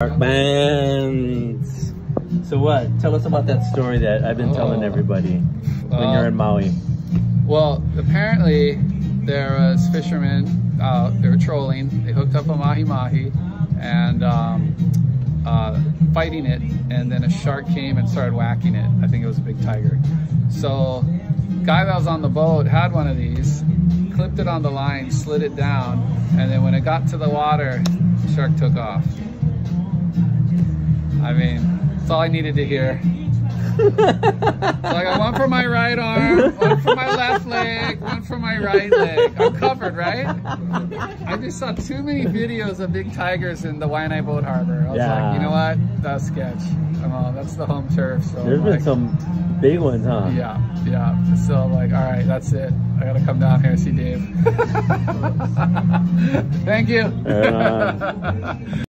Sharkbanz. So what? Tell us about that story that I've been telling Oh. everybody when Uh, you're in Maui. Well, apparently there was fishermen. Uh, they were trolling. They hooked up a mahi mahi and um, uh, fighting it, and then a shark came and started whacking it. I think it was a big tiger. So, guy that was on the boat had one of these, clipped it on the line, slid it down, and then when it got to the water, the shark took off. I mean, that's all I needed to hear. I got one for my right arm, one for my left leg, one for my right leg. I'm covered, right? I just saw too many videos of big tigers in the Waianae Boat Harbor. I was Yeah. like, you know what? That's sketch. Come on, that's the home turf. So There's like, been some big ones, huh? Yeah, yeah. So I'm like, all right, that's it. I gotta come down here and see Dave. Thank you.